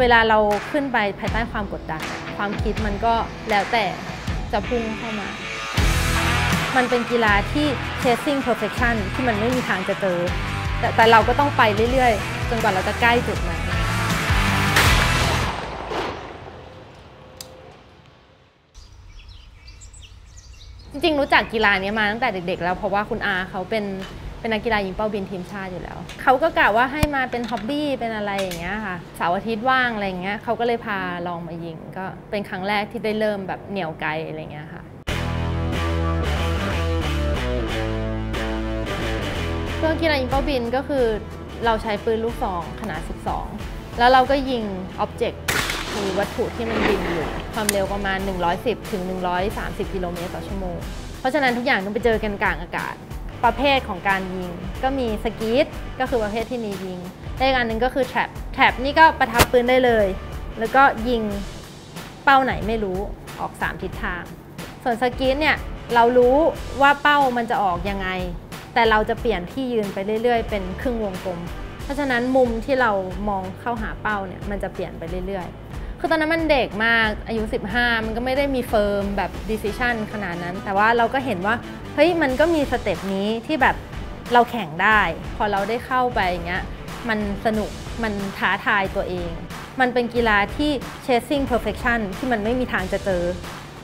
เวลาเราขึ้นไปภายใต้ความกดดัน ความคิดมันก็แล้วแต่จะพุ่งเข้ามา มันเป็นกีฬาที่ chasing perfection ที่มันไม่มีทางจะเจอ แต่แต่เราก็ต้องไปเรื่อยๆ จนกว่าเราจะใกล้จุดนั้นจริงๆรู้จักกีฬานี้มาตั้งแต่เด็กๆ แล้วเพราะว่าคุณอาเขาเป็น เป็นนักกีฬายิงเป้าบินทีมชาติอยู่แล้ว เขาก็กล่าวว่าให้มาเป็นฮ็อบบี้เป็นอะไรอย่างเงี้ยค่ะเสาร์อาทิตย์ว่างอะไรอย่างเงี้ยเขาก็เลยพาลองมายิง ก็เป็นครั้งแรกที่ได้เริ่มแบบเหนี่ยวไกลอะไรเงี้ยค่ะเครื่องกีฬายิงเป้าบินก็คือเราใช้ปืนลูกซองขนาด 12 แล้วเราก็ยิงอ็อบเจกต์คือวัตถุที่มันบินอยู่ ความเร็วประมาณ 110 ถึง 130 กิโลเมตรต่อชั่วโมง เพราะฉะนั้นทุกอย่างต้องไปเจอกันกลางอากาศ ประเภทของการยิง ก็มีสกีตก็คือประเภทที่มียิงและอีกอันหนึ่งก็คือ trap trap นี่ก็ประทับปืนได้เลย แล้วก็ยิงเป้าไหนไม่รู้ออก 3 ทิศทาง ส่วน skeet เนี่ยเรารู้ว่าเป้ามันจะออกยังไง แต่เราจะเปลี่ยนที่ยืนไปเรื่อยๆ เป็นครึ่งวงกลม เพราะฉะนั้นมุมที่เรามองเข้าหาเป้าเนี่ยมันจะเปลี่ยนไปเรื่อยๆคือตอนนั้นมันเด็กมากอายุ 15 มันก็ไม่ได้มี firm แบบ decision ขนาดนั้น แต่ว่าเราก็เห็นว่า เฮ้ยมันก็มี step นี้ที่แบบเราแข่งได้ พอเราได้เข้าไปอย่างเงี้ยมันสนุกมันท้าทายตัวเอง มันเป็นกีฬาที่ chasing perfection ที่มันไม่มีทางจะเจอ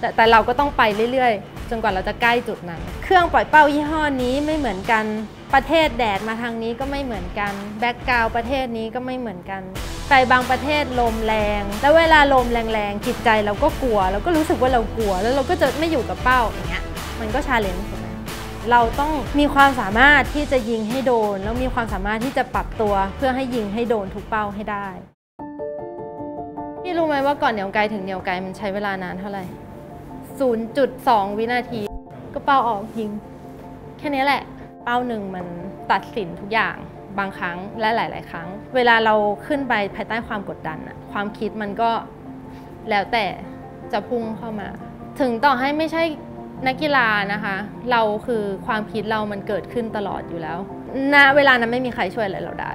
แต่แต่เราก็ต้องไปเรื่อยๆ จนกว่าเราจะใกล้จุดนั้น เครื่องปล่อยเป้ายี่ห้อนี้ไม่เหมือนกันประเทศแดดมาทางนี้ก็ไม่เหมือนกัน แบ็กกราวประเทศนี้ก็ไม่เหมือนกันไปบางประเทศลมแรง แล้วเวลาลมแรงๆจิตใจเราก็กลัว เราก็รู้สึกว่าเรากลัว แล้วเราก็จะไม่อยู่กับเป้าอย่างเงี้ยมันก็ชาเลนจ์ เราต้องมีความสามารถที่จะยิงให้โดน แล้วมีความสามารถที่จะปรับตัวเพื่อให้ยิงให้โดนทุกเป้าให้ได้พี่รู้ไหมว่าก่อนเหนียวไกลถึงเหนียวไกลมันใช้เวลานานเท่าไหร่ 0.2 วินาที ก็เป้าออกยิง แค่นี้แหละ เป้าหนึ่งมันตัดสินทุกอย่างบางครั้งและหลาย ๆ ครั้ง เวลาเราขึ้นไปภายใต้ความกดดันอะความคิดมันก็แล้วแต่จะพุ่งเข้ามา ถึงต่อให้ไม่ใช่ นักกีฬานะคะ เราคือความคิดเรามันเกิดขึ้นตลอดอยู่แล้วณเวลานั้นไม่มีใครช่วยอะไรเราได้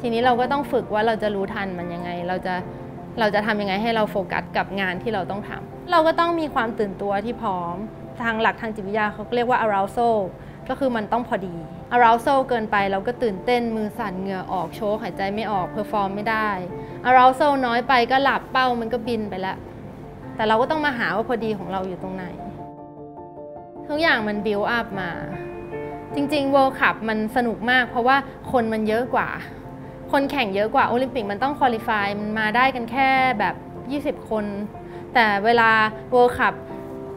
ทีนี้เราก็ต้องฝึกว่าเราจะรู้ทันมันยังไง เราจะเราจะทำยังไงให้เราโฟกัสกับงานที่เราต้องทำเราก็ต้องมีความตื่นตัวที่พร้อม ทางหลักทางจิตวิทยาเขาเรียกว่า arousal ก็คือมันต้องพอดี arousal เกินไปเราก็ตื่นเต้นมือสั่นเหงื่อออกโชกหายใจไม่ออก perform ไม่ได้ arousal น้อยไปก็หลับเป้ามันก็บินไปแล้ว แต่เราก็ต้องมาหาว่าพอดีของเราอยู่ตรงไหน ทุกอย่างมัน build up มา จริงๆ World Cup มันสนุกมาก เพราะว่าคนมันเยอะกว่า คนแข่งเยอะกว่าโอลิมปิกมันต้องคุริฟายมันมาได้กันแค่แบบ 20 คน แต่เวลา World Cup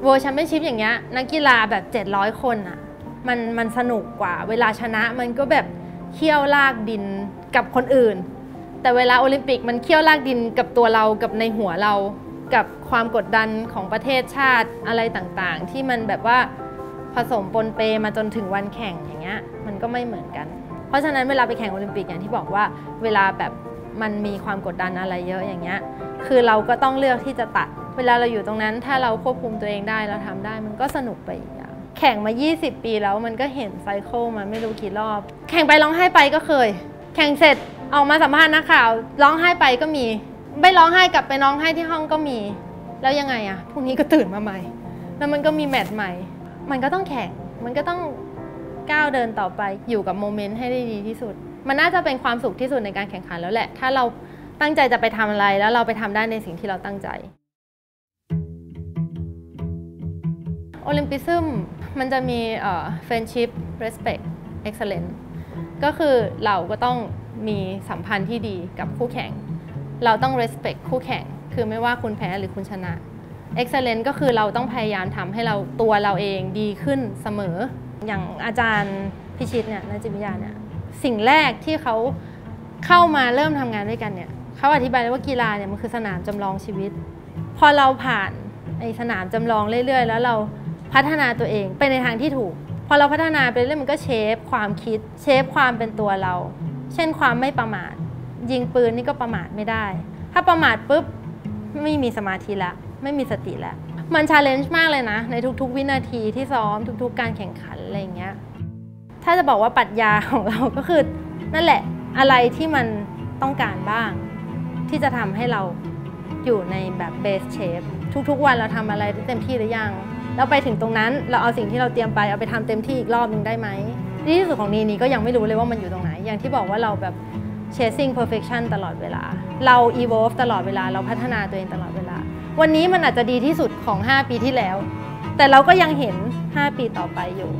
World Championship อย่างเงี้ยนักกีฬาแบบ 700 คนอะมันมันสนุกกว่า เวลาชนะมันก็แบบเคี่ยวลากดินกับคนอื่น แต่เวลาโอลิมปิกมันเคี่ยวลากดินกับตัวเรากับในหัวเรา กับความกดดันของประเทศชาติอะไรต่างๆ ที่มันแบบว่าผสมปนเปมาจนถึงวันแข่งอย่างเงี้ยมันก็ไม่เหมือนกัน เพราะฉะนั้นเวลาไปแข่งโอลิมปิกอย่างที่บอกว่า เวลาแบบมันมีความกดดันอะไรเยอะอย่างเงี้ยคือเราก็ต้องเลือกที่จะตัด เวลาเราอยู่ตรงนั้น ถ้าเราควบคุมตัวเองได้เราทำได้มันก็สนุกไปอีกอย่างแข่งมา 20 ปีแล้วมันก็เห็นไซเคิลมาไม่รู้กี่รอบ แข่งไปร้องไห้ไปก็เคย แข่งเสร็จออกมาสัมภาษณ์นักข่าวร้องไห้ไปก็มี ไม่ร้องไห้กลับไปร้องไห้ที่ห้องก็มี แล้วยังไงอะพรุ่งนี้ก็ตื่นมาใหม่ แล้วมันก็มีแมตช์ใหม่ มันก็ต้องแข่งมันก็ต้องก้าวเดินต่อไปอยู่กับโมเมนต์ให้ได้ดีที่สุด มันน่าจะเป็นความสุขที่สุดในการแข่งขันแล้วแหละ ถ้าเราตั้งใจจะไปทำอะไรแล้วเราไปทำได้ในสิ่งที่เราตั้งใจ โอลิมปิซึมมันจะมีเอ่อ friendship respect excellence ก็คือเราก็ต้องมีสัมพันธ์ที่ดีกับคู่แข่ง เราต้อง respect คู่แข่ง คือไม่ว่าคุณแพ้หรือคุณชนะ excellence ก็คือเราต้องพยายามทำให้เราตัวเราเองดีขึ้นเสมอ อย่างอาจารย์พิชิตเนี่ยนักจิตวิทยาเนี่ยสิ่งแรกที่เขาเข้ามาเริ่มทำงานด้วยกันเนี่ยเขาอธิบายเลยว่ากีฬาเนี่ยมันคือสนามจำลองชีวิต พอเราผ่านไอ้สนามจำลองเรื่อยๆ แล้วเราพัฒนาตัวเองไปในทางที่ถูก พอเราพัฒนาไปเรื่อยมันก็เชฟความคิด เชฟความเป็นตัวเรา เช่นความไม่ประมาท ยิงปืนนี่ก็ประมาทไม่ได้ ถ้าประมาทปุ๊บไม่มีสมาธิละไม่มีสติละมันชาเลนจ์มากเลยนะ ในทุกๆ วินาทีที่ซ้อมทุกๆ การแข่งขันอะไรอย่างเงี้ยถ้าจะบอกว่าปรัชญาของเราก็คือนั่นแหละอะไรที่มันต้องการบ้าง ที่จะทำให้เราอยู่ในแบบเบสเชฟทุกๆ วันเราทำอะไรเต็มที่หรือยังแล้วไปถึงตรงนั้นเราเอาสิ่งที่เราเตรียมไปเอาไปทำเต็มที่อีกรอบหนึ่งได้ไหมที่สุดของนีนี้ก็ยังไม่รู้เลยว่ามันอยู่ตรงไหน อย่างที่บอกว่าเราแบบ chasing perfection ตลอดเวลา เรา evolve ตลอดเวลา เราพัฒนาตัวเองตลอดเวลา วันนี้มันอาจจะดีที่สุดของ 5 ปีที่แล้ว แต่เราก็ยังเห็น 5 ปีต่อไปอยู่